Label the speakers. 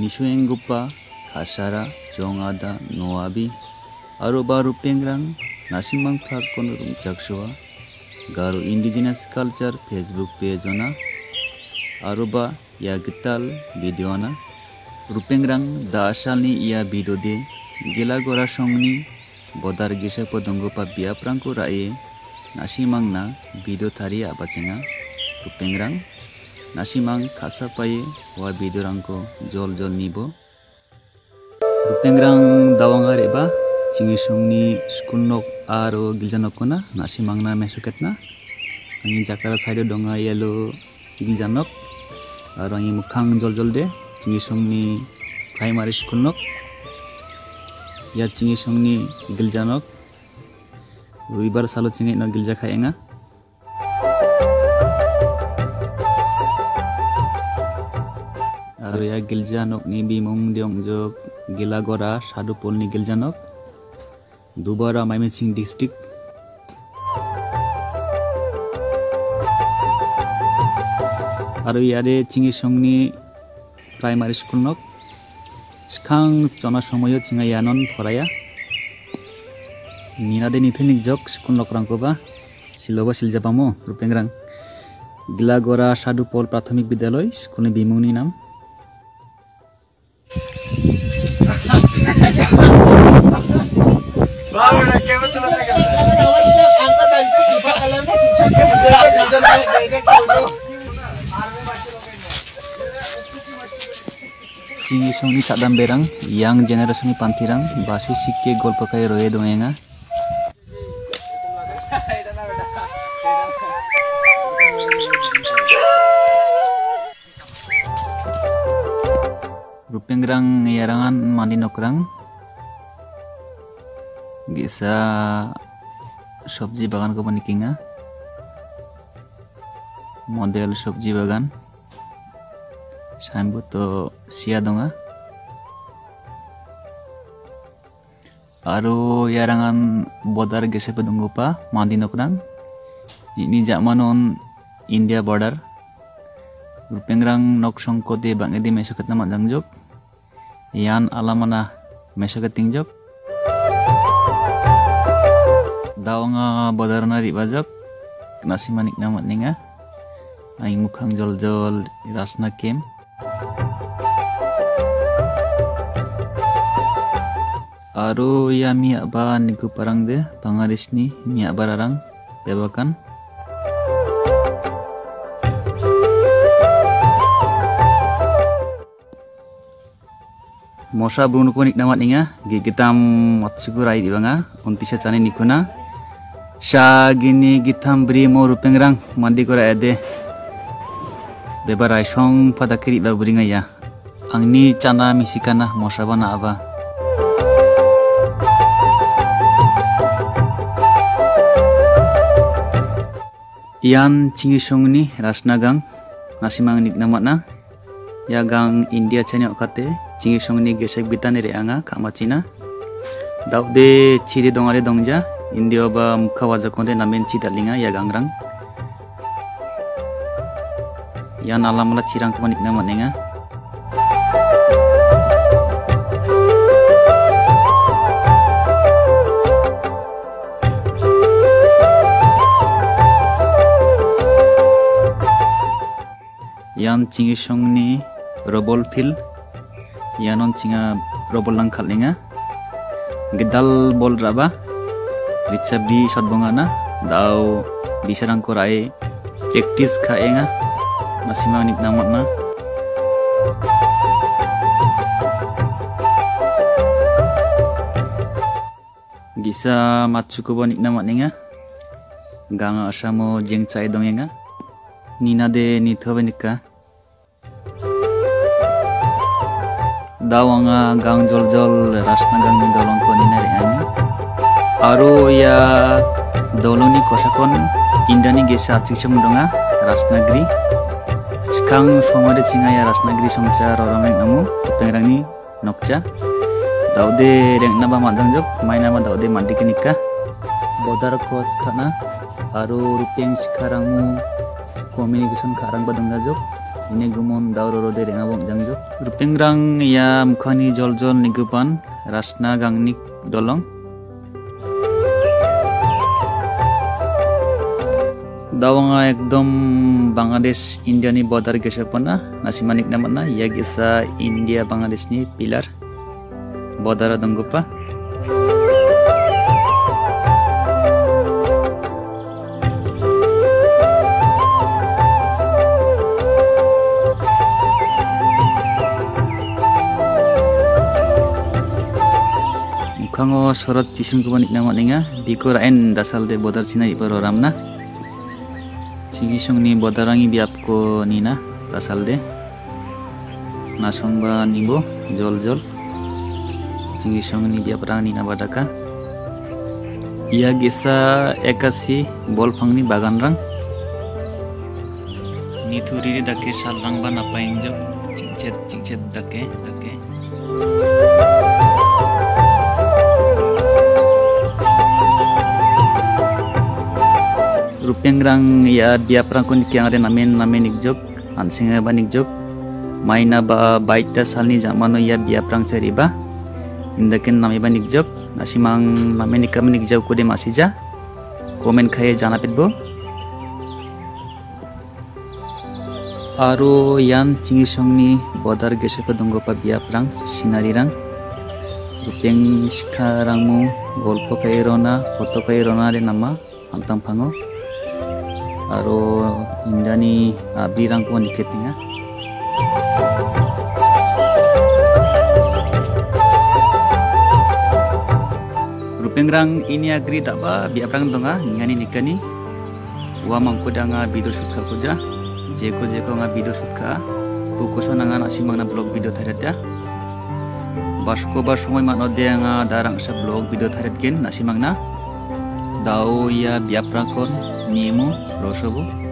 Speaker 1: নিশুয়েঙ্গুপা খাসারা চৌঙাদা নোয়াবি আরও বারো পেংরাং নাসিমাং ফাগ কোন রুমচাকসোয়া Garo indigenous culture Facebook page পেজনা আরও বা ইয়াগতাল বিদিওনা রূপেংরাং দাশালনি ইয়া বিদোদে গেলাগোরা সংনি বদার গেসা পদঙ্গপা বিয়াপ্রাঙ্ক রায়ে নাসিমাংনা বিদো থারি আবাচেনা রূপেংরাং Na na abacenga Rupengrang nasimang kasapai wa bidurangko jol jol nibo rupengrang dawangar eba cingisongni skul nok aro giljanok kona nasimang na mesuketna angi jakara side donga yellow giljanok aro angi mukhang jol jol de cingisongni primary school nok ya cingisongni giljanok ruibar salo cingi no gilja khaenga আর রেয়া গিলজানক নি বিমং দিয়ং যোগ গিলাগরা সাডু নি গিলজানক দুবারা মাইমেসিং ডিস্ট্রিক্ট। আর ইয়ারে চিঙি সংনি প্রাইমারি স্কুল নক। সিখাং চনা সময় চিঙা ইয়ানন ফরায়া। নিনাদে নিথৈনিক জক স্কুল নকরাংকবা সিলবা সিলজাবামো রূপেংরাং গিলাগরা সাডুপল প্রাথমিক বিদ্যালয় স্কুলের বিমুনি নাম। Cingi songni sadam berang yang generasi ni pantirang basi sikke golpo kai roye doenga Rupengrang yarangan mandi nokrang Gisa সবজি বাগান কব নিকিঙা model সবজি bagan সাইনবোর্ড তো সিয়া দঙা aro yarangan bodar gese pedunggupa mandi nokrang ini jakmanon India border rupengrang nok yan alamana mesoket tingjok. Dawanga ribajak nasi manik namat ninga. Aing mukhang jol jol rasna kem Aro ya miak ba niku parang de pangaris ni miak bararang bebakan Mosa bruno ko nik namat ninga gigitam matsugurai di banga unti sa chani nikuna sha gini gitam bri mo rupengrang mandi kora ede bebarai song pada kiri ba buringa ya angni chana misikana mosa bana aba ya gang India chanya okate cingi songni gesek bitane re anga kamachina daude chidi dongare dongja India ba mukha waja konde namen chi dalinga ya gangrang ya nalamala chirang tumanik nama nenga yan cingi songni robol fil yanon cinga robol lang khalinga gedal bol raba. Ritsabi shotbongana dau bisarang korai practice khaenga masima nik namatna gisa matsuko nik namat ninga ganga asamo jeng chai dongenga nina de nithobe nikka dawanga gang jol jol rasna gang dolong ko nina re ani. Aro ya doloni kosakon indani gesa chiksam donga rasnagri skang somade chingaya rasnagri songsa roromeng namu pengrangni nokcha daude rengna ba madangjok maina ba daude mandike nikka bodar kos khana aro rupeng ini gumon dauro rode rengabong jangjo. Rupengrang ya mukhani jol jol nigupan rasna gangnik dolong. Dawanga ekdom Bangladesh India ni border gesapana nasimanik namana ya gisa India Bangladesh ni pilar. Border donggupa mukhango sorot jisimkoba nikna man·enga biko ra·en dasalde bodar china iparo ramna. Chigisongni bodarangi biapko nina dasalde nasongba nibo jol jol. Chigisongni biaprang nina badaka. Ia gesa ekasi bolpangni baganrang nituri dake salrangba napaingjok cingcet cingcet dake dake rupengrang ya dia prangkun ada namen namen ikjok ansinga ban ikjok maina ba baita salni jamano ya bia prang ceriba indaken nami ban ikjok nasimang namen ikamen ikjok kode masija komen khaye jana pitbo aro yan cingisongni bodar gesepa donggopa bia prang sinarirang rupeng sikarangmu golpo kairona foto kairona re nama antang pango aro indani ah, ablirangko rupeng rang ini agri tak ba biaprang donga ngani nikani. Wa mangkodanga bido sutka kuja. jeko jeko nga bido sutka. Kukoso nanga nasimang na blog bido ya basko basumai makno nga darang sa blog bido taradkin nasimang na. দাও ইয়া ব্যাপ্রাকরণ নিয়ম রসব।